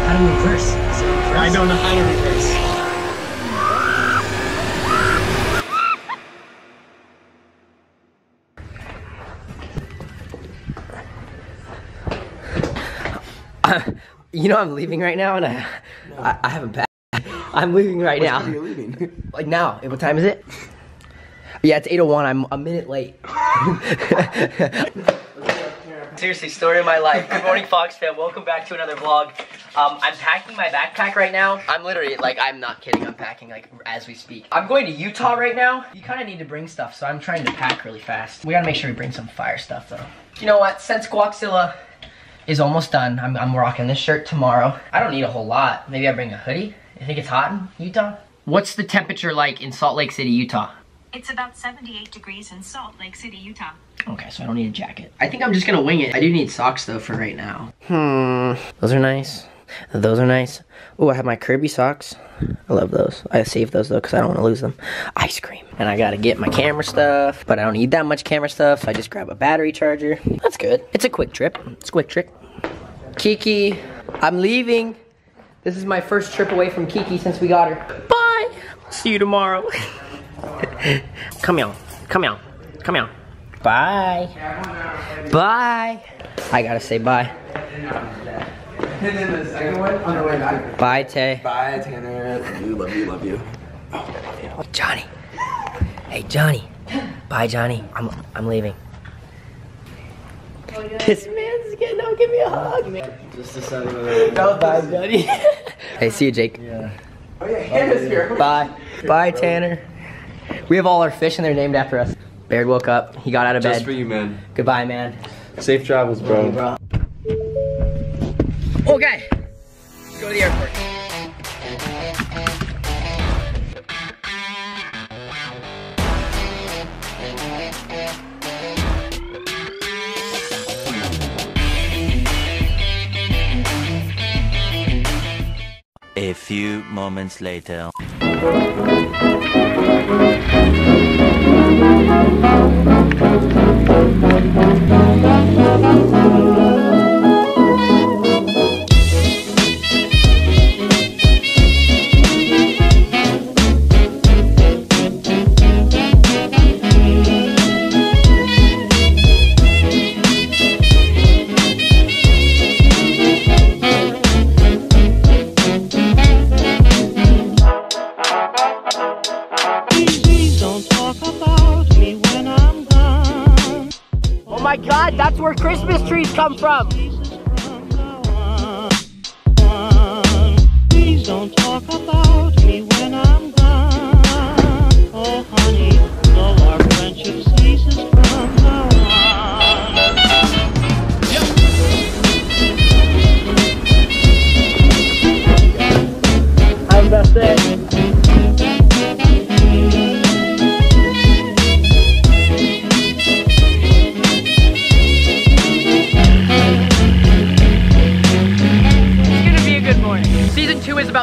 How do we reverse? I don't know how to reverse. You know I'm leaving right now, and I, I, I haven't packed. I'm leaving right now. Are you leaving? Like now. Eh, what time is it? Yeah, it's 8:01. I'm a minute late. Seriously, story of my life. Good morning, Fox fam. Welcome back to another vlog. Um, I'm packing my backpack right now. I'm literally like, I'm not kidding. I'm packing like as we speak. I'm going to Utah right now. You kind of need to bring stuff, so I'm trying to pack really fast. We gotta make sure we bring some fire stuff though. You know what? Since Guaxilla is almost done, I'm, I'm rocking this shirt tomorrow. I don't need a whole lot. Maybe I bring a hoodie. You think it's hot in Utah? What's the temperature like in Salt Lake City, Utah? It's about 78 degrees in Salt Lake City, Utah. Okay, so I don't need a jacket. I think I'm just gonna wing it. I do need socks though for right now. Hmm, those are nice. Those are nice. Oh, I have my Kirby socks. I love those. I saved those though because I don't want to lose them. Ice cream. And I gotta get my camera stuff, but I don't need that much camera stuff, so I just grab a battery charger. That's good. It's a quick trip. It's a quick trip. Kiki, I'm leaving. This is my first trip away from Kiki since we got her. Bye. See you tomorrow. Come here. Come here. Come here. Bye. Bye. I gotta say bye. And then the second one on the way back. Bye, Tay. Bye, Tanner. Love you, love you, love you. Oh, Johnny. Hey, Johnny. Bye, Johnny. I'm I'm leaving. This man's getting out. Give me a hug. Just decided. Oh, bye, Johnny. hey, see you, Jake. Oh yeah, Hannah's here. Bye. Bye, Tanner. We have all our fish and they're named after us. Baird woke up. He got out of Just bed. for you, man. Goodbye, man. Safe travels, bro. Okay. Let's go to the airport. A few moments later. Don't talk about me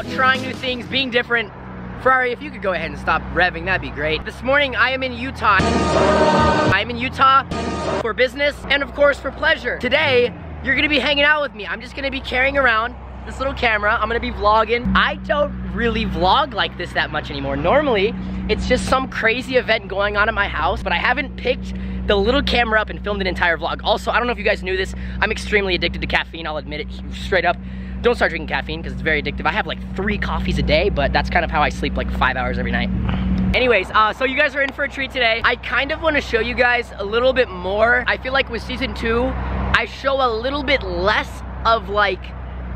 Trying new things, being different. Ferrari, if you could go ahead and stop revving, that'd be great. This morning, I am in Utah. I'm in Utah for business and of course for pleasure. Today, you're gonna be hanging out with me. I'm just gonna be carrying around this little camera. I'm gonna be vlogging. I don't really vlog like this that much anymore. Normally, it's just some crazy event going on at my house, but I haven't picked the little camera up and filmed an entire vlog. Also, I don't know if you guys knew this, I'm extremely addicted to caffeine, I'll admit it straight up. Don't start drinking caffeine because it's very addictive. I have like three coffees a day, but that's kind of how I sleep like five hours every night. Anyways, uh, so you guys are in for a treat today. I kind of want to show you guys a little bit more. I feel like with season two, I show a little bit less of like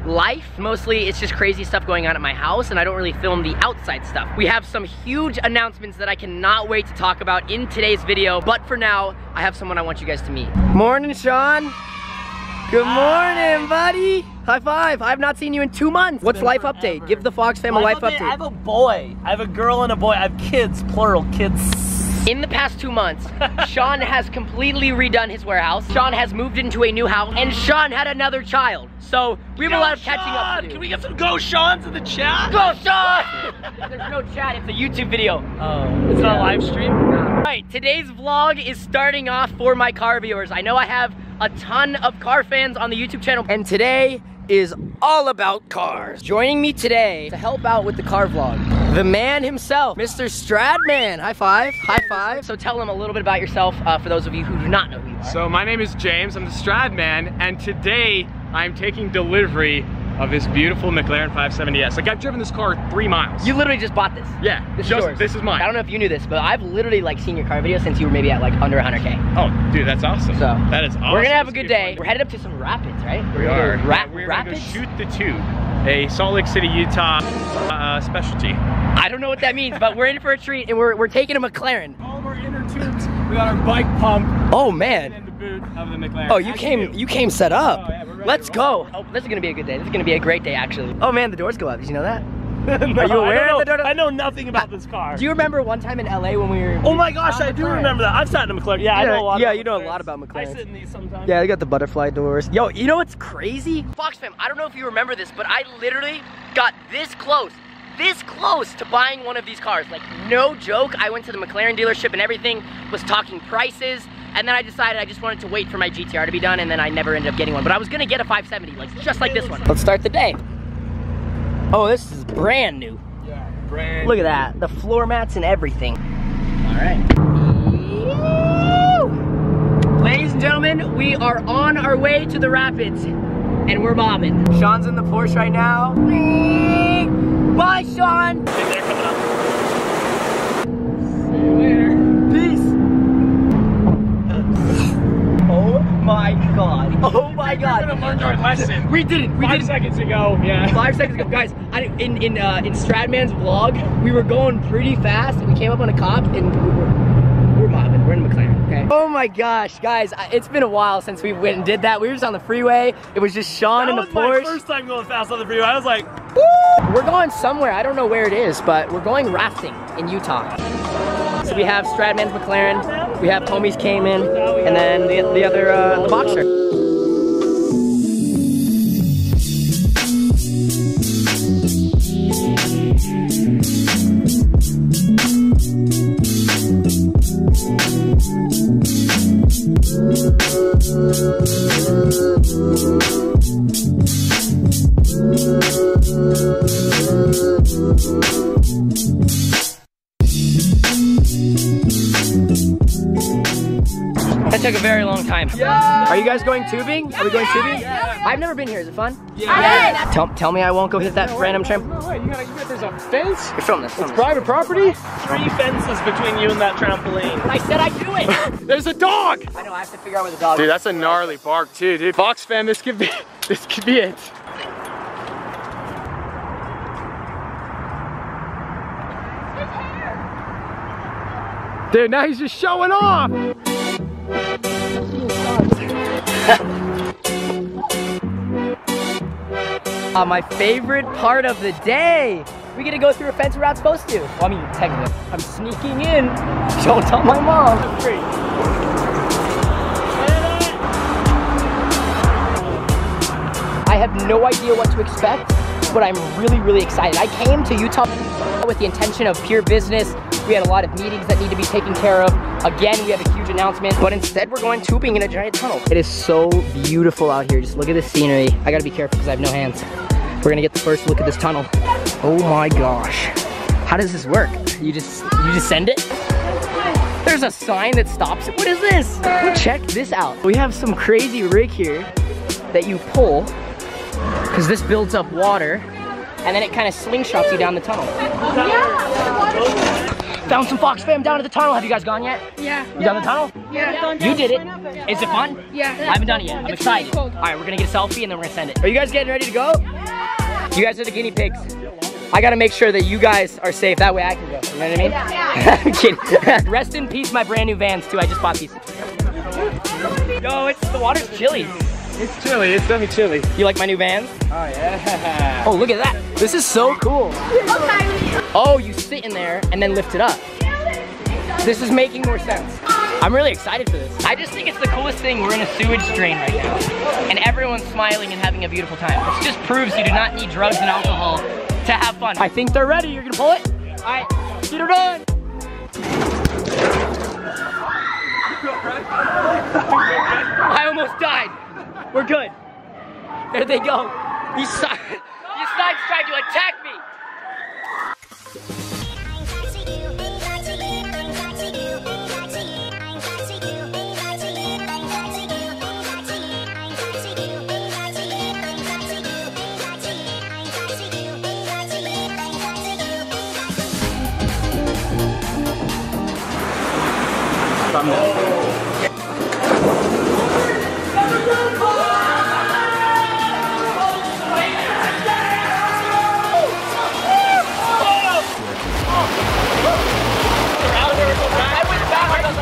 life. Mostly it's just crazy stuff going on at my house and I don't really film the outside stuff. We have some huge announcements that I cannot wait to talk about in today's video. But for now, I have someone I want you guys to meet. Morning, Sean. Good morning, buddy. High five. I have not seen you in two months. What's life update? Give the Fox fam a life update. I have a boy. I have a girl and a boy. I have kids, plural, kids. In the past two months, Sean has completely redone his warehouse. Sean has moved into a new house, and Sean had another child. So we have a lot of catching up to do. Can we get some go Sean's in the chat? Go, Sean! There's no chat, it's a YouTube video. Oh, it's not a live stream? Alright, today's vlog is starting off for my car viewers. I know I have a ton of car fans on the YouTube channel, and today is all about cars. Joining me today to help out with the car vlog, the man himself, Mr. Stradman. High five, high five. So tell him a little bit about yourself uh, for those of you who do not know who you are. So my name is James, I'm the Stradman, and today I'm taking delivery of this beautiful McLaren 570S. Like I've driven this car three miles. You literally just bought this. yeah, This is yours. this is mine. I don't know if you knew this, but I've literally like seen your car video since you were maybe at like under 100k. Oh, dude, that's awesome. So that is awesome. We're gonna have a good is gonna be day. fun. We're headed up to some rapids, right? We We're are. go Ra- We're gonna go rapids. shoot the tube, a Salt Lake City, Utah uh, specialty. I don't know what that means, but we're in for a treat, and we're we're taking a McLaren. All of our inner tubes. We got our bike pump Oh and man. the boot of the McLaren. Oh, you came you came set up. Oh, yeah, we're Let's go. Oh, this is gonna be a good day. This is gonna be a great day, actually. Oh man, the doors go up. Did you know that? No, Are you aware I of the door- know, I know nothing about this car. Do you remember one time in LA when we were? Oh my gosh, I do McLaren. remember that. I've sat in a McLaren. Yeah, I Yeah, know a lot. yeah, you know a lot about McLaren. I sit in these sometimes. Yeah, they got the butterfly doors. Yo, you know what's crazy? Fox fam, I don't know if you remember this, but I literally got this close, this close to buying one of these cars. Like, no joke. I went to the McLaren dealership and everything, was talking prices, and then I decided I just wanted to wait for my GTR to be done, and then I never ended up getting one. But I was gonna get a 570, like just like this one. Let's start the day. Oh, this is brand new. Yeah, brand. Look at that, the floor mats and everything. All right. Ladies and gentlemen, we are on our way to the rapids and we're bobbing. Sean's in the Porsche right now. Bye, Sean. We're gonna learn our lesson. We did it. We Five did it. seconds ago, yeah. Five seconds ago, guys. I, in in uh, in Stradman's vlog, we were going pretty fast, and we came up on a cop, and we were we're mobbing. We're in McLaren. Okay. Oh my gosh, guys! It's been a while since we went and did that. We were just on the freeway. It was just Sean That in the was my Porsche. first time going fast on the freeway. I was like, Woo! We're going somewhere. I don't know where it is, but we're going rafting in Utah. So we have Stradman's McLaren, we have Homie's Cayman, and then the, the other uh, the Boxster. Long time. Are you guys going tubing? Are we going tubing? I've never been here. Is it fun? Yeah. Tell, tell me I won't go hit that random tramp. No, wait, you gotta, you gotta, there's a fence? You're filming this. Film this. Private property? three fences between you and that trampoline. I said I'd do it. There's a dog! I know. I have to figure out where the dog Dude, is. that's a gnarly bark too, dude. Fox fam, this could be, this could be it. Dude, now he's just showing off. Uh, my favorite part of the day. We get to go through a fence we're not supposed to. Well, I mean, technically, I'm sneaking in. Don't tell my mom. I have no idea what to expect, but I'm really, really excited. I came to Utah with the intention of pure business. We had a lot of meetings that need to be taken care of. Again, we have a huge announcement, but instead we're going tubing in a giant tunnel. It is so beautiful out here. Just look at this scenery. I gotta be careful because I have no hands. We're gonna get the first look at this tunnel. Oh my gosh. How does this work? You just, you just send it? There's a sign that stops it. What is this? Check this out. We have some crazy rig here that you pull because this builds up water and then it kind of slingshots you down the tunnel. Yeah. Found some Fox fam down at the tunnel. Have you guys gone yet? Yeah. You done the tunnel? Yeah. You did it. Is it fun? Yeah. I haven't done it yet. I'm It's excited. cold. All right, we're gonna get a selfie and then we're gonna send it. Are you guys getting ready to go? You guys are the guinea pigs. I gotta make sure that you guys are safe. That way I can go. You know what I mean? I'm kidding. Rest in peace, my brand new Vans too. I just bought these. Yo, it's the water's chilly. It's chilly, it's definitely chilly. You like my new Vans? Oh yeah. Oh, look at that. This is so cool. Oh, you sit in there and then lift it up. This is making more sense. I'm really excited for this. I just think it's the coolest thing. We're in a sewage drain right now. And everyone's smiling and having a beautiful time. This just proves you do not need drugs and alcohol to have fun. I think they're ready. You're gonna pull it? All right, get her done. I almost died. We're good. There they go. These, si- these signs tried to attack me.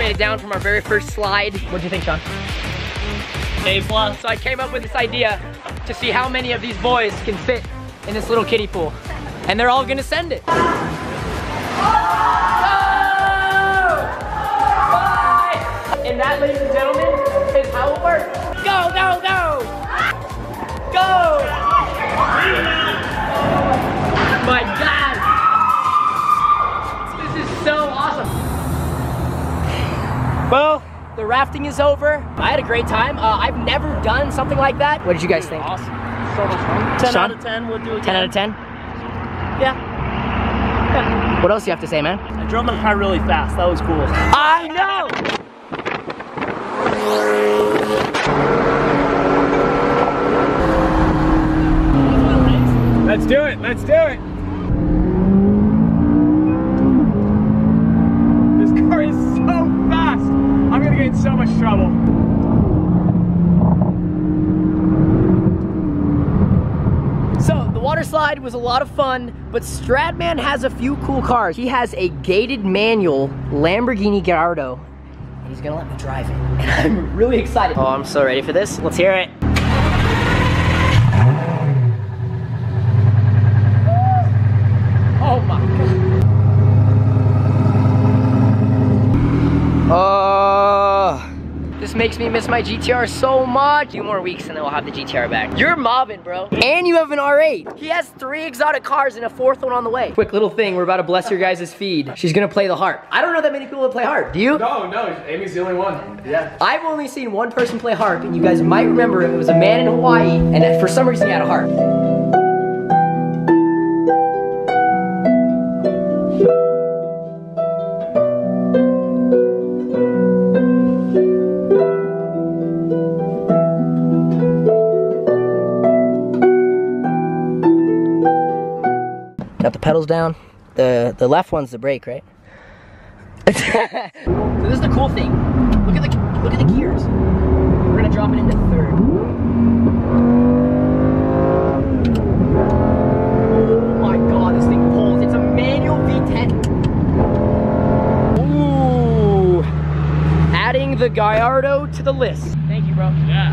Made it down from our very first slide. What do you think, Sean? A plus. So I came up with this idea to see how many of these boys can fit in this little kiddie pool. And they're all gonna send it. And that, ladies and gentlemen, is how it works. Go, go, go! Go! My God! This is so awesome. Well, the rafting is over. I had a great time. Uh, I've never done something like that. What did you guys think? Awesome. So much fun. 10 Sean? out of 10 would do it 10 out of 10? Yeah. Yeah. What else do you have to say, man? I drove my car really fast. That was cool. I know! Let's do it. Let's do it. This car is so fast. I'm gonna get in so much trouble. So, the water slide was a lot of fun, but Stradman has a few cool cars. He has a gated manual Lamborghini Gallardo, he's gonna let me drive it. And I'm really excited. Oh, I'm so ready for this. Let's hear it. Oh my god. Oh. This makes me miss my GTR so much. Few more weeks and then we'll have the GTR back. You're mobbing, bro. And you have an R8. He has three exotic cars and a fourth one on the way. Quick little thing, we're about to bless your guys' feed. She's gonna play the harp. I don't know that many people that play harp. Do you? No, no, Amy's the only one. Yeah. I've only seen one person play harp, and you guys might remember him. It was a man in Hawaii, and for some reason he had a harp. The pedals down. The the left one's the brake, right? so this is the cool thing. Look at the look at the gears. We're gonna drop it into third. Oh my god, this thing pulls. It's a manual V10. Ooh. Adding the Gallardo to the list. Thank you, bro. Yeah.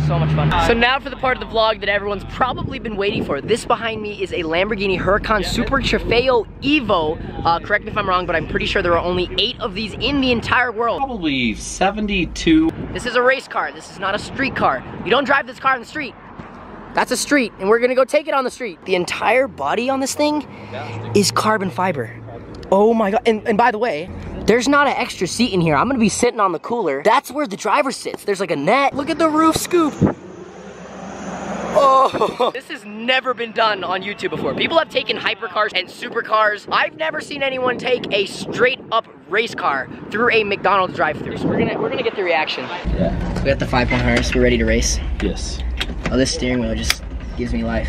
So much fun. So now for the part of the vlog that everyone's probably been waiting for. This behind me is a Lamborghini Huracan Super Trofeo Evo. Uh, correct me if I'm wrong, but I'm pretty sure there are only eight of these in the entire world. Probably 72. This is a race car. This is not a street car. You don't drive this car on the street. That's a street, and we're gonna go take it on the street. The entire body on this thing is carbon fiber. Oh my god, and, and by the way, there's not an extra seat in here. I'm gonna be sitting on the cooler. That's where the driver sits. There's like a net. Look at the roof scoop. Oh, this has never been done on YouTube before. People have taken hypercars and supercars. I've never seen anyone take a straight up race car through a McDonald's drive-through. So we're gonna we're gonna get the reaction. Yeah. We got the five point harness. We're ready to race. Yes. Oh, this steering wheel just gives me life.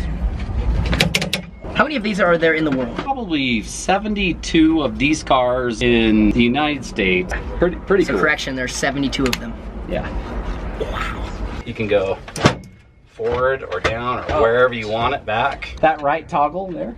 How many of these are there in the world? Probably 72 of these cars in the United States. Pretty, pretty So cool. correction, there's 72 of them. Yeah. Wow. You can go forward or down or wherever you want it back. That right toggle there.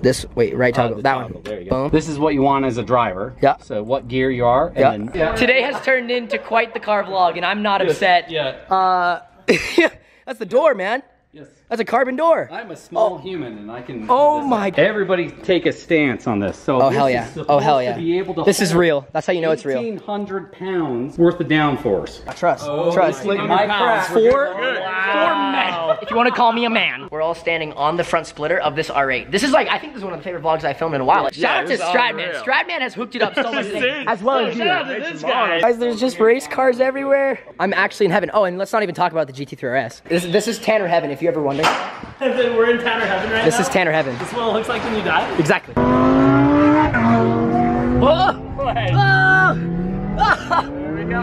This, wait, right Uh, toggle, the that toggle, one. There you go. Boom. This is what you want as a driver. Yeah. So what gear you are. Yeah. And then, Today has turned into quite the car vlog, and I'm not upset. Yeah. Uh, that's the door, man. Yes. That's a carbon door. I'm a small oh. human and I can. Oh my! my- Everybody take a stance on this. So Oh, this hell yeah. supposed Oh, hell yeah. be able to This is real. That's how you know it's real. 1,800 pounds worth of downforce. I trust. Oh, Trust. my craft. Four, four men. If you want to call me a man. We're all standing on the front splitter of this R8. This is like, I think this is one of the favorite vlogs I filmed in a while. Shout out to Stradman. unreal. Stradman has hooked it up so much. Dude, as well as you. shout out to this guy. Guys, there's just race cars everywhere. I'm actually in heaven. Oh, and let's not even talk about the GT3 RS. This, this is Tanner heaven, if you ever wonder. And then we're in Tanner Heaven right This now. is Tanner Heaven. This is what it looks like when you die. Exactly. Wait. There we go.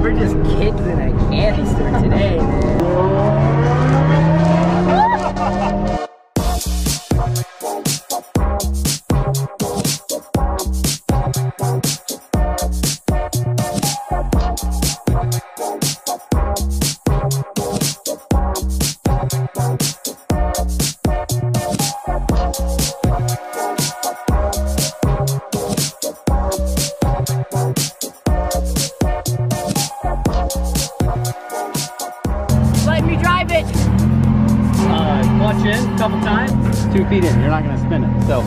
We're just kids in a candy store today, me drive it. Uh, clutch in a couple times. Two feet in, you're not gonna spin it. So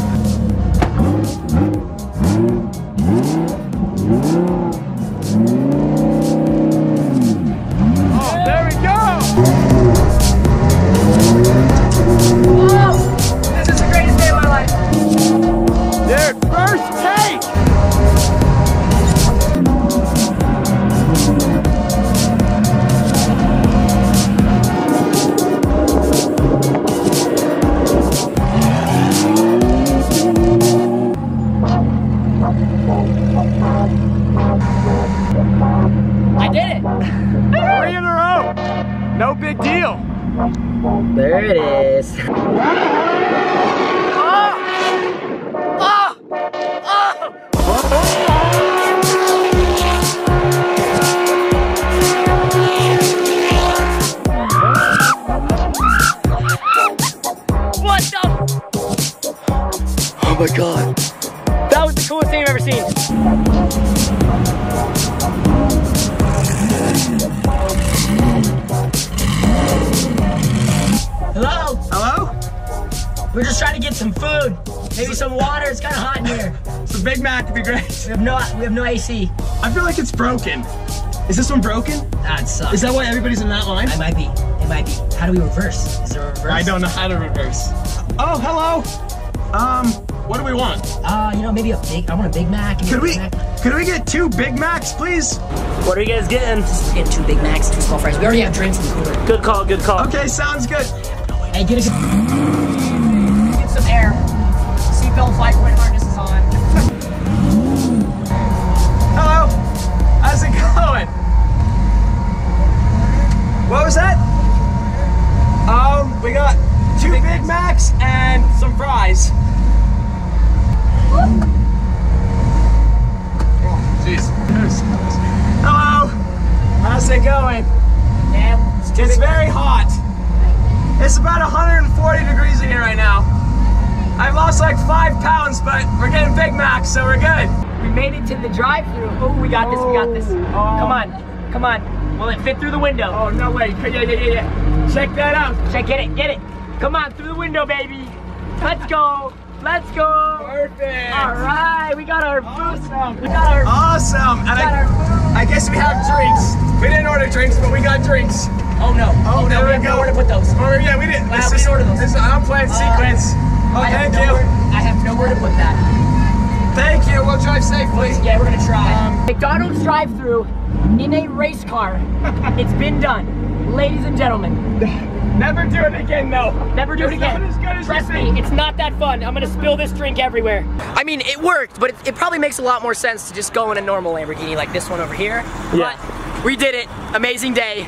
There it is. What the? Oh my god. Hello? Trying to get some food. Maybe some water. It's kind of hot in here. The Big Mac would be great. We have no we have no AC. I feel like it's broken. Is this one broken? That sucks. Is that why everybody's in that line? I might be. It might be. How do we reverse? Is there a reverse? I don't know how to reverse. Oh, hello. Um, what do we want? Uh, you know, maybe a big. I want a Big Mac. Give me Could a we, Big Mac. could we get two Big Macs, please? What are you guys getting? Just get two Big Macs, two small fries. We already have drinks in the cooler. Good call, good call. Okay, sounds good. Hey, get a got this. Come on, come on. Will it fit through the window? Oh, no way. Yeah, yeah, yeah, yeah. Check that out. Check, get it, get it. Come on, through the window, baby. Let's go. Let's go. Perfect. All right, we got our food. Awesome. We got our. Awesome. And We got our I, food. I guess we have drinks. We didn't order drinks, but we got drinks. Oh no. Oh, no, there we we go. nowhere to put those. Oh, yeah, we didn't. Wow, this we is, didn't order those. This is an unplanned Uh, sequence. Oh, I thank nowhere, you. I have nowhere to put that. Thank you. We'll drive safely. Yeah, we're gonna try. Um, McDonald's drive-through in a race car. it's been done, ladies and gentlemen. Never do it again, though. Never do it It's not again. as good as Trust me, it's not that fun. I'm gonna spill this drink everywhere. I mean, it worked, but it, it probably makes a lot more sense to just go in a normal Lamborghini like this one over here. Yeah. But we did it. Amazing day.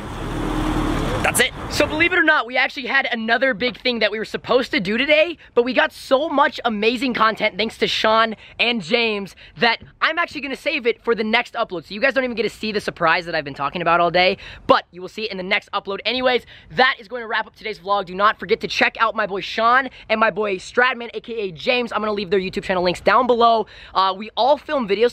So believe it or not, we actually had another big thing that we were supposed to do today, but we got so much amazing content thanks to Sean and James that I'm actually gonna save it for the next upload. So you guys don't even get to see the surprise that I've been talking about all day, but you will see it in the next upload. Anyways, that is going to wrap up today's vlog. Do not forget to check out my boy Sean and my boy Stradman, aka James. I'm gonna leave their YouTube channel links down below. Uh, we all film videos